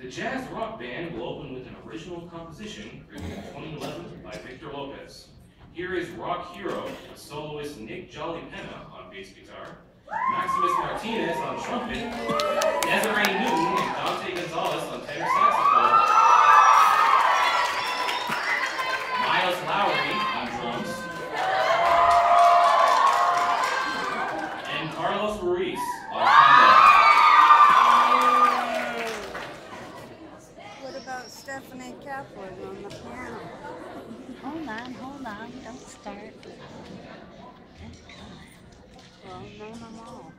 The jazz rock band will open with an original composition written in 2011 by Victor Lopez. Here is rock hero and soloist Nick Jolley Penna on bass guitar, Maximus Martinez on trumpet, Daz-Irae Newton and Dante Gonzalez on tenor saxophone, Myles Lowery on drums, and Carlos Ruiz on On the piano? Hold on, hold on, don't start. Well, name them all.